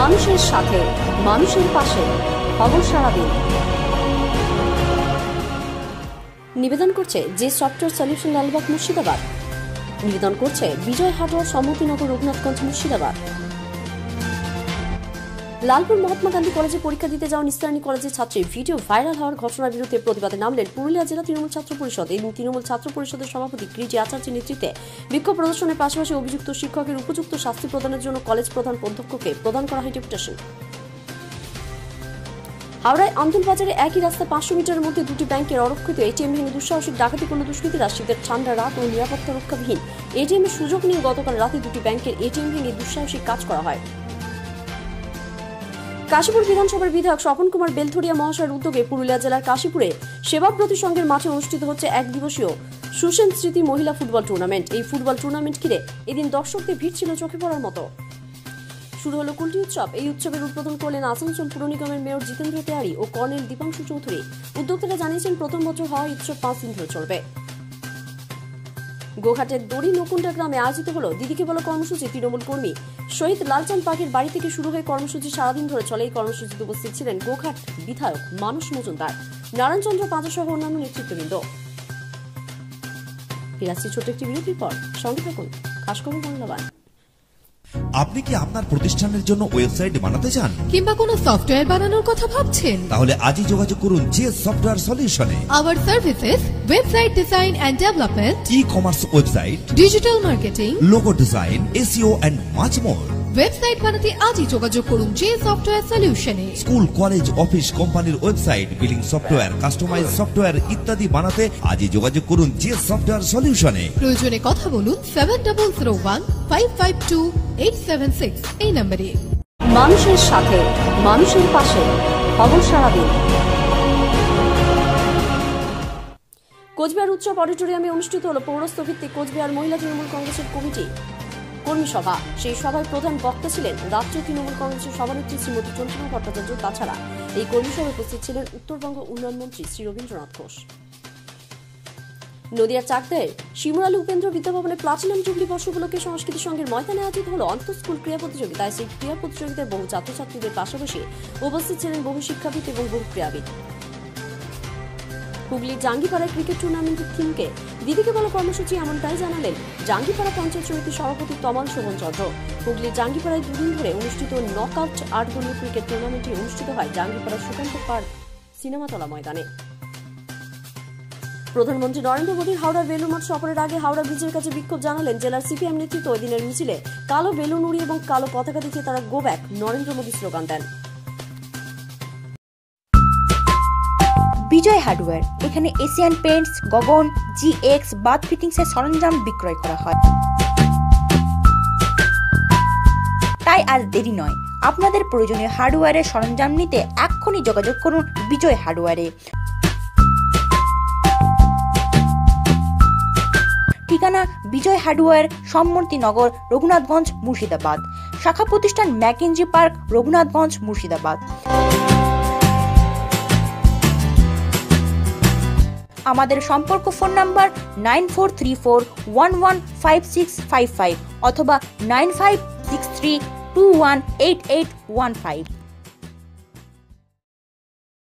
মানুষের সাথে, মানুষের পাশে। খবর নিবেদন করছে যে সফটওয়্যার সলিউশন লালবাগ মুর্শিদাবাদ। নিবেদন করছে বিজয় হাটওয়ার সম্মতিনগর রঘুনাথগঞ্জ মুর্শিদাবাদ। লালপুর মহাত্মা গান্ধী কলেজে পরীক্ষা দিতে যাওয়া নিস্তারণী কলেজের ছাত্রী ভিডিও ভাইরাল হওয়ার ঘটনার বিরুদ্ধে প্রতিবাদে নামলেন পুরুলিয়া জেলা তৃণমূল ছাত্র পরিষদ। এবং তৃণমূল ছাত্র পরিষদের সভাপতি কৃতি আচার্যের নেতৃত্বে বিক্ষোভ প্রদর্শনের পাশাপাশি অভিযুক্ত শিক্ষকের উপযুক্ত শাস্তি প্রদানের জন্য কলেজ প্রধান অধ্যক্ষকে প্রদান করা হয় ডেপুটেশন। হাওড়ায় আন্দুলবাজারে একই রাস্তা পাঁচশো মিটারের মধ্যে দুটি ব্যাংকের অরক্ষিত এটিএম ভেঙে দুঃসাহসিক ডাকাতি করল দুষ্কৃতীরা। শীতের ঠান্ডা, রাত ও নিরাপত্তা রক্ষাবিহীন। এটিএম এর সুযোগ নিয়ে গতকাল রাতে দুটি ব্যাংকের এটিএম ভেঙে দুঃসাহসিক কাজ করা হয়। কাশীপুর বিধানসভার বিধায়ক স্বপন কুমার বেলথরিয়া মহাশয়ের উদ্যোগে পুরুলিয়া জেলার কাশীপুরে সেবাব্রতী সংঘের মাঠে অনুষ্ঠিত হচ্ছে এক দিবসীয় সুসেন স্মৃতি মহিলা ফুটবল টুর্নামেন্ট। এই ফুটবল টুর্নামেন্ট ঘিরে এদিন দর্শকদের ভিড় ছিল চোখে পড়ার মতো। শুরু হলো কুলটি উৎসব। এই উৎসবের উদ্বোধন করলেন আসানসোল পুর নিগমের মেয়র জিতেন্দ্র তেওয়ারি ও কর্নেল দীপাংশু চৌধুরী। উদ্যোক্তারা জানিয়েছেন, প্রথম বছর হওয়া উৎসব পাঁচ দিন ধরে চলবে। গোঘাটের দড়ি নকুন্ডা গ্রামে আয়োজিত হল দিদিকে বলো কর্মসূচি, তৃণমূল কর্মী শহীদ লালচাঁদ পাখির বাড়ি থেকে শুরু হয়ে কর্মসূচি সারাদিন ধরে চলে। এই কর্মসূচিতে উপস্থিত ছিলেন গোঘাট বিধায়ক মানুষ মজুমদার, নারায়ণচন্দ্র পাঁচা সহ অন্যান্য নেতৃত্ববৃন্দ। ফিরাচ্ছি ছোট একটি বিরতির পর। সঙ্গে থাকুন খাস বাংলা আপনি কি আপনার প্রতিষ্ঠানের জন্য ওয়েবসাইট বানাতে চান? কিংবা কোনো সফটওয়্যার বানানোর কথা ভাবছেন? তাহলে আজই যোগাযোগ করুন যে software সলিউশনে। Our services website design and development e commerce website digital marketing logo design SEO and much more website বানাতে আজই যোগাযোগ করুন যে সফটওয়্যার সলিউশনে স্কুল কলেজ অফিস কোম্পানির website billing software customize software ইত্যাদি বানাতে আজই যোগাযোগ করুন যে সফটওয়্যার সলিউশনে প্রয়োজনে কথা বলুন seven double zero one five five two eight seven six এই নম্বরে। মানুষের সাথে মানুষের পাশে। খবর সারাদিন। কোচবিহার উৎসব অডিটোরিয়ামে অনুষ্ঠিত হল পৌরস্থ ভিত্তিক কোচবিহার মহিলা তৃণমূল কংগ্রেসের কমিটি। কর্মী সভা। সেই সভায় প্রধান বক্তা ছিলেন রাজ্য তৃণমূল কংগ্রেসের সভানেত্রী শ্রীমতী চন্দ্রিমা ভট্টাচার্য। তাছাড়া এই কর্মী সভায় উপস্থিত ছিলেন উত্তরবঙ্গ উন্নয়ন মন্ত্রী শ্রী রবীন্দ্রনাথ ঘোষ। নদিয়ার চাকদায় শিমুরালী উপেন্দ্র বিদ্যাভবনে প্লাটিনাম জুবলি বর্ষ উপলক্ষে সংস্কৃতি সংঘের ময়দানে আয়োজিত হল আন্তঃস্কুল ক্রীড়া প্রতিযোগিতায় সেই ক্রীড়া প্রতিযোগিতায় বহু ছাত্রছাত্রীদের পাশাপাশি উপস্থিত ছিলেন বহু শিক্ষাবিদ এবং বহু ক্রীড়াবিদ। হুগলির জাঙ্গিপাড়ায় ক্রিকেট টুর্নামেন্টের থিমকে দিদিকে বলা কর্মসূচি এমনটাই জানালেন জাঙ্গিপাড়া পঞ্চায়েত সমিতির সভাপতি তমাল শোভন চন্দ্র হুগলির জাঙ্গিপাড়ায় দুদিন ধরে অনুষ্ঠিত নক আউট আট দলীয় ক্রিকেট টুর্নামেন্টটি অনুষ্ঠিত হয় জাঙ্গিপাড়া সুকান্ত পার্ক সিনেমাতলা ময়দানে। প্রধানমন্ত্রী নরেন্দ্র মোদীর হাওড়ার বেলুন মঠ সফরের আগে হাওড়া ব্রিজের কাছে বিক্ষোভ জানালেন জেলার সিপিএম নেতৃত্ব ওই দিনের মিছিলে। কালো বেলুন উড়ি এবং কালো পতাকা দেখিয়ে তারা go back Narendra Modi slogan দেন। বিজয় হার্ডওয়্যার। এখানে Asian Paints Gagan, G X, bath fittings এর সরঞ্জাম বিক্রয় করা হয়। তাই আর দেরি নয়। আপনাদের প্রয়োজনীয় হার্ডওয়্যারের সরঞ্জাম নিতে এক্ষুনি যোগাযোগ করুন বিজয় হার্ডওয়্যারে। ঠিকানা বিজয় হার্ডওয়্যার সম্মতিনগর রঘুনাথগঞ্জ, মুর্শিদাবাদ। শাখা প্রতিষ্ঠান ম্যাকেঞ্জি পার্ক, রঘুনাথগঞ্জ, মুর্শিদাবাদ। আমাদের সম্পর্ক phone number nine four three four one one five six five five অথবা nine five six three two one eight eight one five.